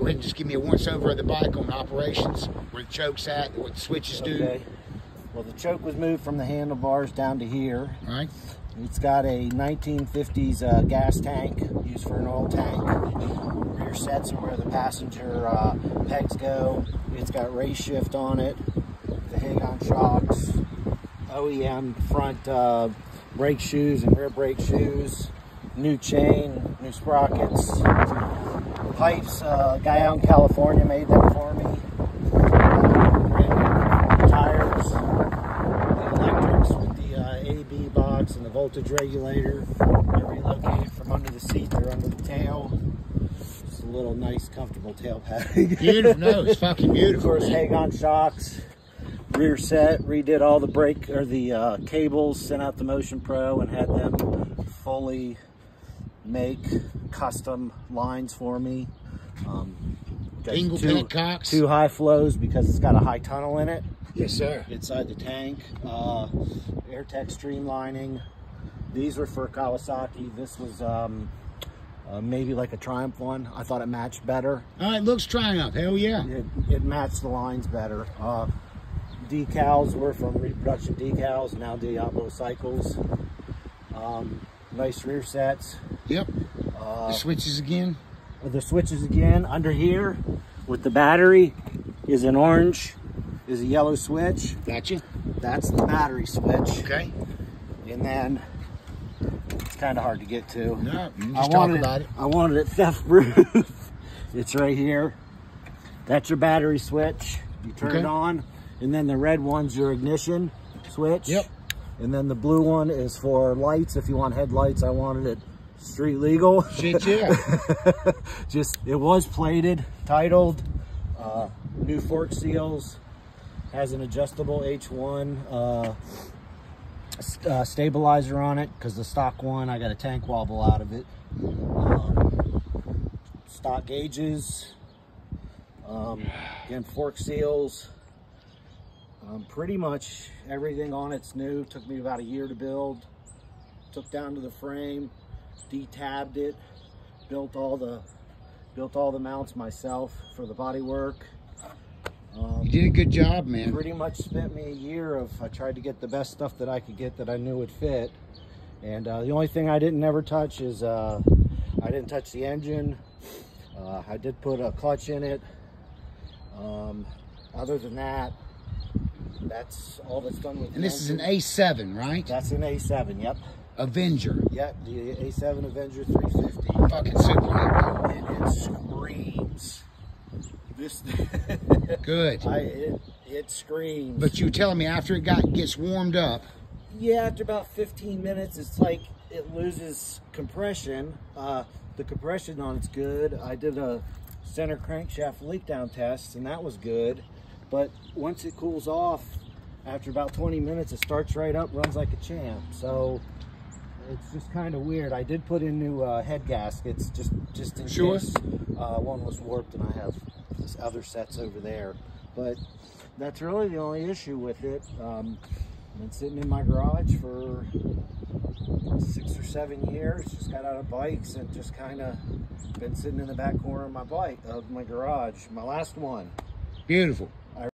Go ahead and just give me a once over of the bike on the operations, where the choke's at, what the switches do. Okay. Well, the choke was moved from the handlebars down to here. All right. It's got a 1950s uh, gas tank used for an oil tank. Rear sets are where the passenger uh, pegs go. It's got race shift on it. The Hagon shocks. OEM front uh, brake shoes and rear brake shoes. New chain, new sprockets. Pipes, uh, guy out in California made them for me. Tires, the electrics with the uh, AB box and the voltage regulator. They're relocated from under the seat, they're under the tail. Just a little nice, comfortable tail padding. Beautiful. No, it's fucking of beautiful. course, man. Hagon shocks. Rear set, redid all the brake or the uh, cables, sent out the Motion Pro and had them fully make custom lines for me. Um, Dingle two-. Two high flows because it's got a high tunnel in it Yes, sir. inside the tank. Uh, AirTech streamlining. These were for Kawasaki. This was um, uh, maybe like a Triumph one. I thought it matched better. All right, looks Triumph. Hell yeah. It, it matched the lines better. Uh, decals were from reproduction decals, now Diablo cycles. Um, nice rear sets. Yep. Uh, The switches again. the switches again under here with the battery is an orange, is a yellow switch. Gotcha. That's the battery switch. Okay. And then it's kind of hard to get to. No, I just talk wanted it. I wanted it theft proof. it's right here. That's your battery switch. You turn Okay. it on, and then the red one's your ignition switch. Yep. And then the blue one is for lights. If you want headlights, I wanted it street legal. Shit, yeah. Just it was plated, titled, uh, new fork seals, has an adjustable H1 uh, uh, stabilizer on it because the stock one I got a tank wobble out of it. Um, stock gauges, um, again fork seals. Um, pretty much everything on it's new. Took me about a year to build. Took down to the frame, detabbed it, built all the built all the mounts myself for the body work. Um, You did a good job, man. pretty much spent me a year of I tried to get the best stuff that I could get that I knew would fit. And uh, the only thing I didn't ever touch is uh, I didn't touch the engine. Uh, I did put a clutch in it. Um, other than that, that's all that's done with. And this is an. A7, right? That's an A7. Yep. Avenger. Yep. The A7 Avenger 350. Fucking super. and it screams. This, Good. I it, it screams. But you were telling me after it got gets warmed up, yeah, after about 15 minutes, it's like it loses compression. Uh, the compression on it's good. I did a center crankshaft leak down test, and that was good. But once it cools off, after about 20 minutes, it starts right up, runs like a champ. So it's just kind of weird. I did put in new uh, head gaskets just just in Sure. case uh, one was warped, and I have this other sets over there. But that's really the only issue with it. Um, been sitting in my garage for six or seven years. Just got out of bikes and just kind of been sitting in the back corner of my bike of my garage. My last one. beautiful.